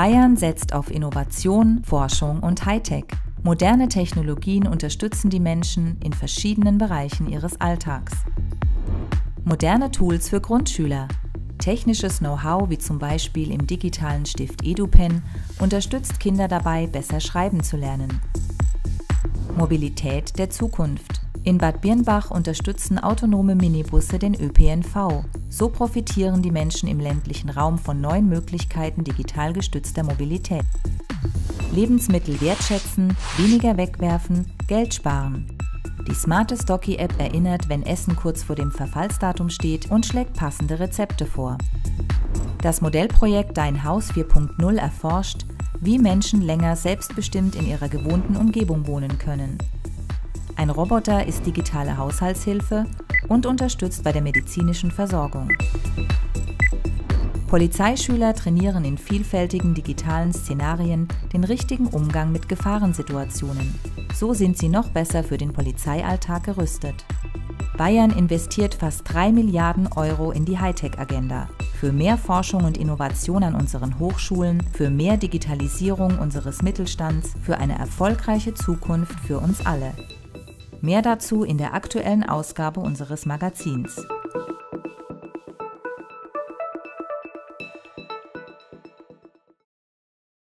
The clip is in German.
Bayern setzt auf Innovation, Forschung und Hightech. Moderne Technologien unterstützen die Menschen in verschiedenen Bereichen ihres Alltags. Moderne Tools für Grundschüler. Technisches Know-how wie zum Beispiel im digitalen Stift EduPen unterstützt Kinder dabei, besser schreiben zu lernen. Mobilität der Zukunft. In Bad Birnbach unterstützen autonome Minibusse den ÖPNV. So profitieren die Menschen im ländlichen Raum von neuen Möglichkeiten digital gestützter Mobilität. Lebensmittel wertschätzen, weniger wegwerfen, Geld sparen. Die smarte Stocky-App erinnert, wenn Essen kurz vor dem Verfallsdatum steht und schlägt passende Rezepte vor. Das Modellprojekt Dein Haus 4.0 erforscht, wie Menschen länger selbstbestimmt in ihrer gewohnten Umgebung wohnen können. Ein Roboter ist digitale Haushaltshilfe und unterstützt bei der medizinischen Versorgung. Polizeischüler trainieren in vielfältigen digitalen Szenarien den richtigen Umgang mit Gefahrensituationen. So sind sie noch besser für den Polizeialltag gerüstet. Bayern investiert fast 3 Milliarden Euro in die Hightech-Agenda. Für mehr Forschung und Innovation an unseren Hochschulen, für mehr Digitalisierung unseres Mittelstands, für eine erfolgreiche Zukunft für uns alle. Mehr dazu in der aktuellen Ausgabe unseres Magazins.